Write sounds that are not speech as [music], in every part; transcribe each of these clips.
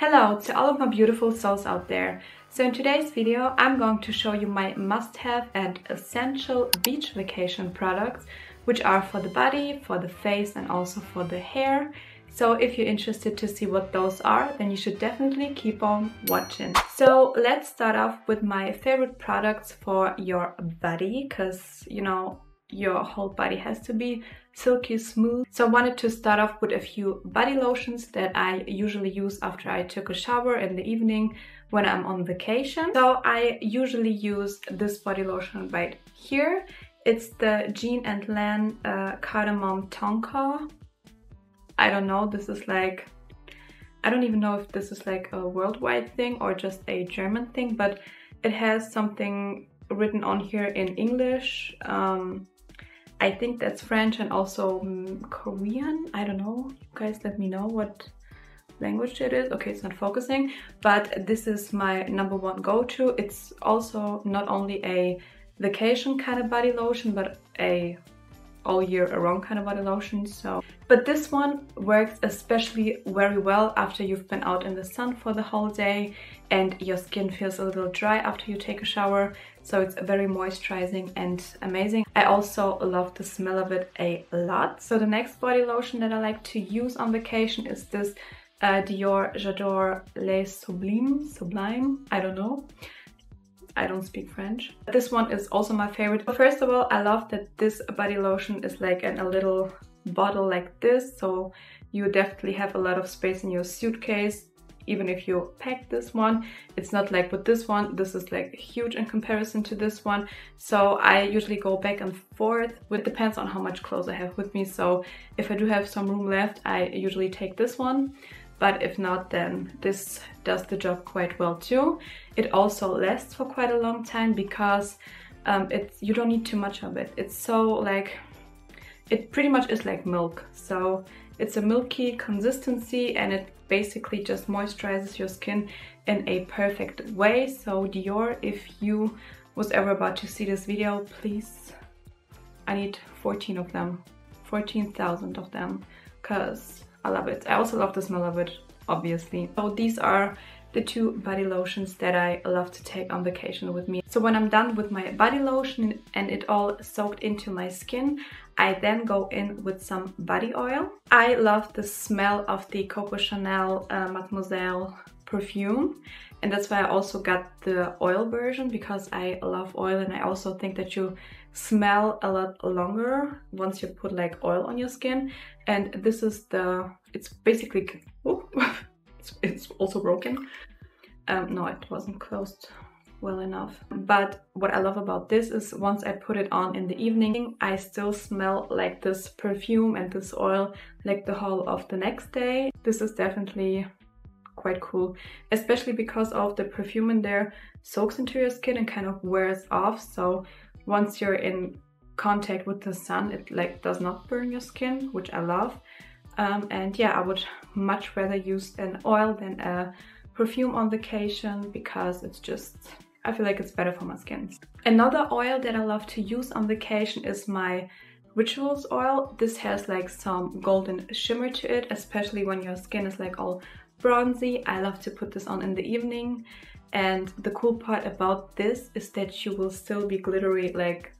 Hello to all of my beautiful souls out there. So in today's video I'm going to show you my must-have and essential beach vacation products which are for the body, for the face and also for the hair. So if you're interested to see what those are then you should definitely keep on watching. So let's start off with my favorite products for your body because you know your whole body has to be silky smooth. So I wanted to start off with a few body lotions that I usually use after I took a shower in the evening when I'm on vacation. So I usually use this body lotion right here. It's the Jean and Len uh, Cardamom Tonka. I don't know, this is like, I don't even know if this is like a worldwide thing or just a German thing, but it has something written on here in English. Um, I think that's French and also um, Korean. I don't know. You guys let me know what language it is. Okay, it's not focusing, but this is my number one go-to. It's also not only a vacation kind of body lotion, but a all year around kind of body lotion. So, but this one works especially very well after you've been out in the sun for the whole day and your skin feels a little dry after you take a shower. So it's very moisturizing and amazing. I also love the smell of it a lot. So the next body lotion that I like to use on vacation is this uh, Dior J'adore Les Sublime, Sublime, I don't know. I don't speak French. This one is also my favorite. First of all, I love that this body lotion is like in a little bottle like this. So you definitely have a lot of space in your suitcase. Even if you pack this one, it's not like with this one, this is like huge in comparison to this one. So I usually go back and forth. It depends on how much clothes I have with me. So if I do have some room left, I usually take this one but if not then this does the job quite well too. It also lasts for quite a long time because um, it's you don't need too much of it. It's so like, it pretty much is like milk. So it's a milky consistency and it basically just moisturizes your skin in a perfect way. So Dior, if you was ever about to see this video, please, I need 14 of them, 14,000 of them, because I love it. I also love the smell of it, obviously. So these are the two body lotions that I love to take on vacation with me. So when I'm done with my body lotion and it all soaked into my skin, I then go in with some body oil. I love the smell of the Coco Chanel uh, Mademoiselle perfume and that's why I also got the oil version because I love oil and I also think that you smell a lot longer once you put like oil on your skin. And this is the it's basically [laughs] oh, [laughs] it's, it's also broken. Um no it wasn't closed well enough. But what i love about this is once i put it on in the evening i still smell like this perfume and this oil like the whole of the next day. This is definitely quite cool especially because of the perfume in there soaks into your skin and kind of wears off. So once you're in contact with the sun it like does not burn your skin which I love. Um, and yeah I would much rather use an oil than a perfume on vacation because it's just I feel like it's better for my skin. Another oil that I love to use on vacation is my Rituals oil. This has like some golden shimmer to it, especially when your skin is like all bronzy. I love to put this on in the evening and the cool part about this is that you will still be glittery like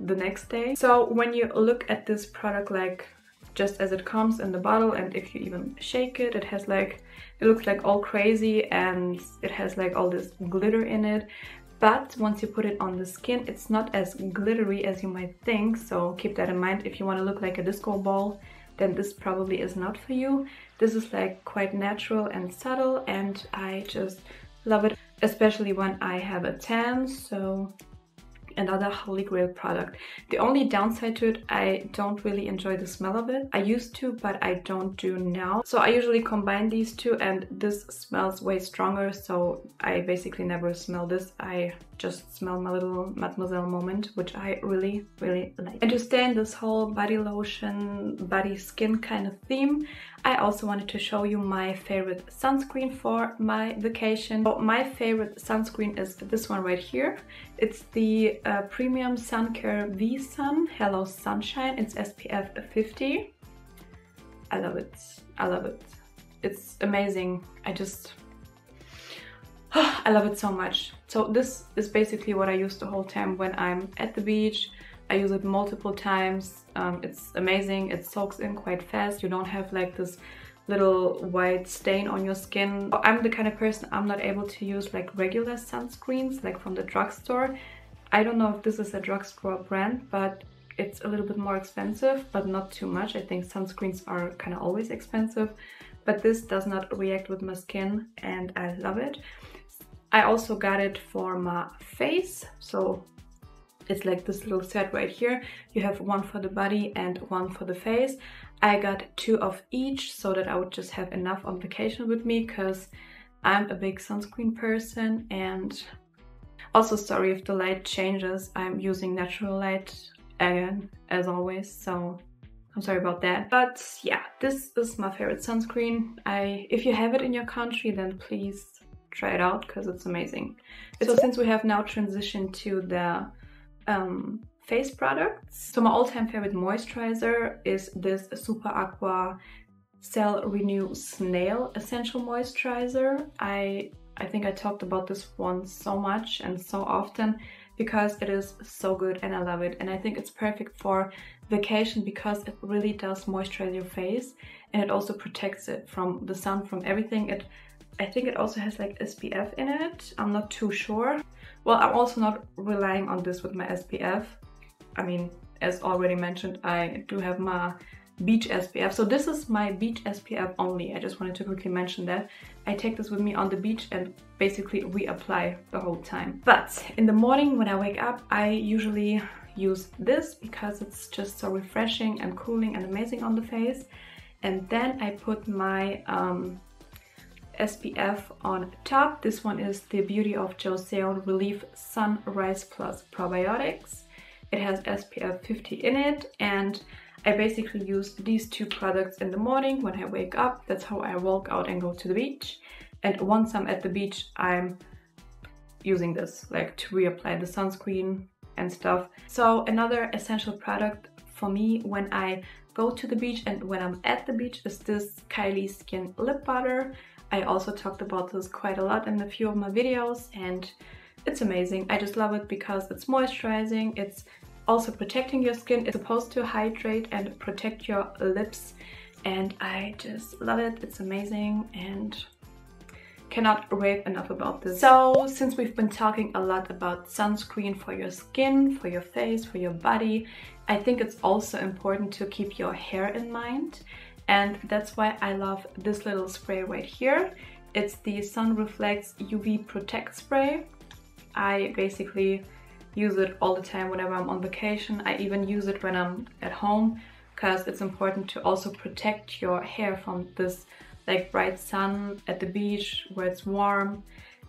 the next day. So when you look at this product like just as it comes in the bottle and if you even shake it, it has like, it looks like all crazy and it has like all this glitter in it. But once you put it on the skin, it's not as glittery as you might think. So keep that in mind. If you want to look like a disco ball, then this probably is not for you. This is like quite natural and subtle and I just love it, especially when I have a tan. So another holy grail product. The only downside to it, I don't really enjoy the smell of it. I used to, but I don't do now. So I usually combine these two and this smells way stronger. So I basically never smell this. I just smell my little Mademoiselle moment, which I really, really like. And to stay in this whole body lotion, body skin kind of theme, I also wanted to show you my favorite sunscreen for my vacation. So my favorite sunscreen is this one right here. It's the uh, Premium Sun Care V-Sun Hello Sunshine. It's SPF 50. I love it. I love it it's amazing. I just, [sighs] I love it so much. So this is basically what I use the whole time when I'm at the beach. I use it multiple times. Um, it's amazing. It soaks in quite fast. You don't have like this little white stain on your skin. I'm the kind of person I'm not able to use like regular sunscreens like from the drugstore. I don't know if this is a drugstore brand, but it's a little bit more expensive, but not too much. I think sunscreens are kind of always expensive, but this does not react with my skin and I love it. I also got it for my face, so it's like this little set right here. You have one for the body and one for the face. I got two of each so that I would just have enough on vacation with me because I'm a big sunscreen person and also sorry if the light changes. I'm using natural light again as always so I'm sorry about that. But yeah, this is my favorite sunscreen. I If you have it in your country then please try it out because it's amazing. So since we have now transitioned to the um, face products. So my all-time favorite moisturizer is this Super Aqua Cell Renew Snail Essential Moisturizer. I, I think I talked about this one so much and so often because it is so good and I love it. And I think it's perfect for vacation because it really does moisturize your face and it also protects it from the sun, from everything. It I think it also has like SPF in it. I'm not too sure. Well, I'm also not relying on this with my SPF. I mean, as already mentioned, I do have my beach SPF. So this is my beach SPF only. I just wanted to quickly mention that. I take this with me on the beach and basically reapply the whole time. But in the morning when I wake up, I usually use this because it's just so refreshing and cooling and amazing on the face. And then I put my um, SPF on top. This one is the Beauty of Joseon Relief Sun Rice Plus Probiotics. It has SPF 50 in it and I basically use these two products in the morning when I wake up. That's how I walk out and go to the beach. And once I'm at the beach, I'm using this like to reapply the sunscreen and stuff. So another essential product for me when I go to the beach and when I'm at the beach is this Kylie Skin Lip Butter. I also talked about this quite a lot in a few of my videos and it's amazing. I just love it because it's moisturizing, it's also protecting your skin. It's supposed to hydrate and protect your lips and I just love it. It's amazing and cannot rave enough about this. So since we've been talking a lot about sunscreen for your skin, for your face, for your body, I think it's also important to keep your hair in mind and that's why I love this little spray right here. It's the Sun Reflects UV Protect Spray. I basically use it all the time whenever I'm on vacation. I even use it when I'm at home because it's important to also protect your hair from this like bright sun at the beach where it's warm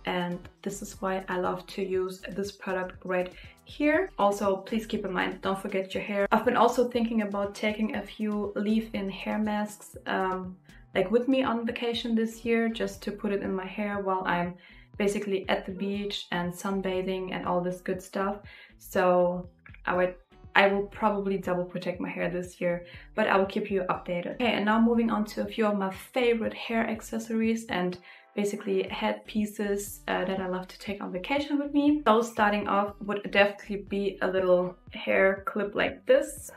and this is why I love to use this product right here. Also, please keep in mind, don't forget your hair. I've been also thinking about taking a few leave-in hair masks um, like with me on vacation this year just to put it in my hair while I'm basically at the beach and sunbathing and all this good stuff. So I would I will probably double protect my hair this year, but I will keep you updated. Okay, and now moving on to a few of my favorite hair accessories and basically head pieces uh, that I love to take on vacation with me. So starting off would definitely be a little hair clip like this.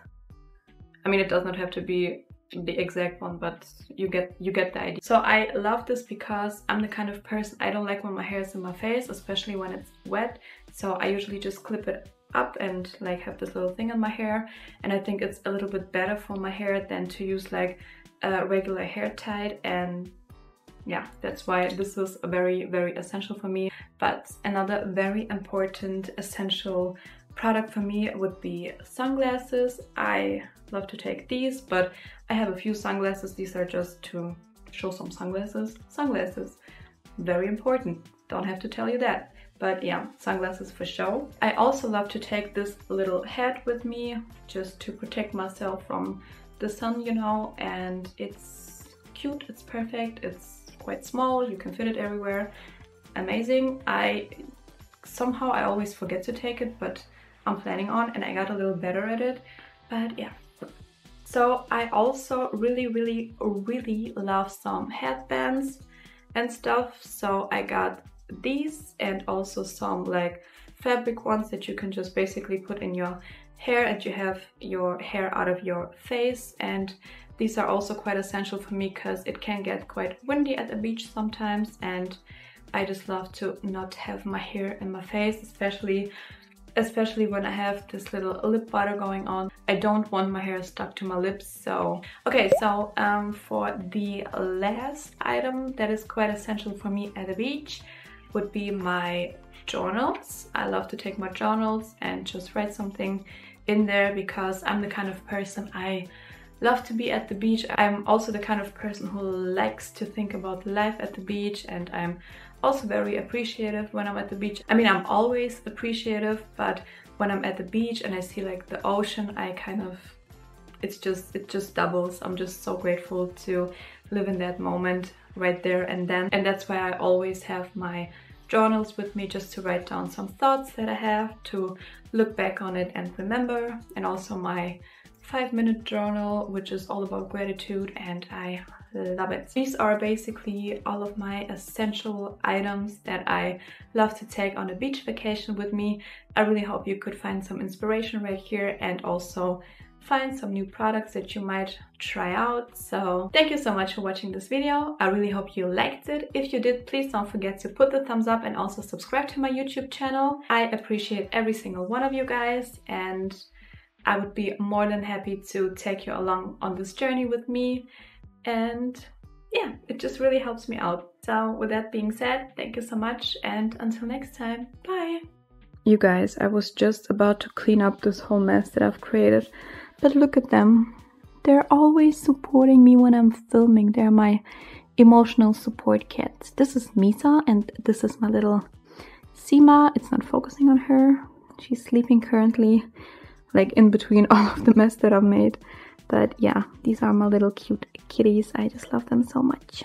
I mean, it does not have to be the exact one, but you get you get the idea. So I love this because I'm the kind of person, I don't like when my hair is in my face, especially when it's wet. So I usually just clip it up and like have this little thing in my hair. And I think it's a little bit better for my hair than to use like a regular hair tie and yeah, that's why this was very, very essential for me. But another very important essential product for me would be sunglasses. I love to take these, but I have a few sunglasses. These are just to show some sunglasses. Sunglasses, very important. Don't have to tell you that. But yeah, sunglasses for show. I also love to take this little hat with me just to protect myself from the sun, you know, and it's cute, it's perfect, it's quite small, you can fit it everywhere. Amazing. I somehow I always forget to take it, but I'm planning on and I got a little better at it. But yeah, So I also really, really, really love some headbands and stuff. So I got these and also some like fabric ones that you can just basically put in your hair and you have your hair out of your face and these are also quite essential for me because it can get quite windy at the beach sometimes and I just love to not have my hair in my face especially especially when I have this little lip butter going on. I don't want my hair stuck to my lips, so... Okay, so um, for the last item that is quite essential for me at the beach would be my journals. I love to take my journals and just write something in there because I'm the kind of person I love to be at the beach. I'm also the kind of person who likes to think about life at the beach and I'm also very appreciative when I'm at the beach. I mean, I'm always appreciative, but when I'm at the beach and I see like the ocean, I kind of, it's just, it just doubles. I'm just so grateful to live in that moment right there and then. And that's why I always have my journals with me just to write down some thoughts that I have, to look back on it and remember, and also my five minute journal, which is all about gratitude and I love it. These are basically all of my essential items that I love to take on a beach vacation with me. I really hope you could find some inspiration right here and also find some new products that you might try out. So thank you so much for watching this video. I really hope you liked it. If you did, please don't forget to put the thumbs up and also subscribe to my YouTube channel. I appreciate every single one of you guys and I would be more than happy to take you along on this journey with me. And yeah, it just really helps me out. So with that being said, thank you so much and until next time, bye! You guys, I was just about to clean up this whole mess that I've created, but look at them. They're always supporting me when I'm filming. They're my emotional support cats. This is Misa and this is my little Sima. It's not focusing on her. She's sleeping currently like in between [laughs] all of the mess that I've made. But yeah, these are my little cute kitties. I just love them so much.